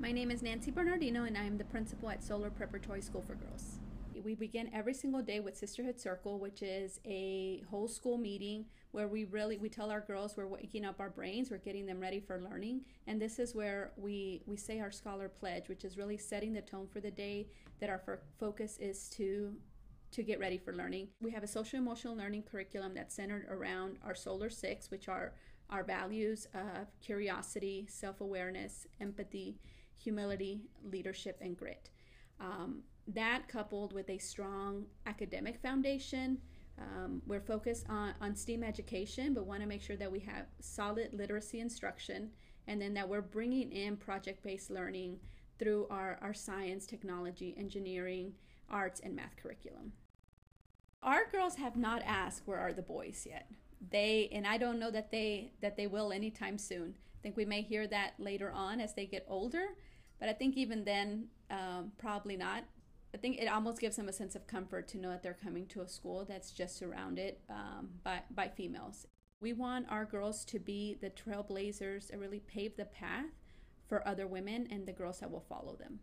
My name is Nancy Bernardino, and I am the principal at Solar Preparatory School for Girls. We begin every single day with Sisterhood Circle, which is a whole school meeting where we really we tell our girls we're waking up our brains, we're getting them ready for learning, and this is where we we say our scholar pledge, which is really setting the tone for the day. That our focus is to to get ready for learning. We have a social emotional learning curriculum that's centered around our Solar Six, which are our values of curiosity, self awareness, empathy, humility, leadership, and grit. Um, that coupled with a strong academic foundation. Um, we're focused on, on STEAM education, but want to make sure that we have solid literacy instruction and then that we're bringing in project based learning through our, our science, technology, engineering, arts, and math curriculum. Our girls have not asked where are the boys yet. They and I don't know that they that they will anytime soon. I think we may hear that later on as they get older, but I think even then, um, probably not. I think it almost gives them a sense of comfort to know that they're coming to a school that's just surrounded um, by by females. We want our girls to be the trailblazers and really pave the path for other women and the girls that will follow them.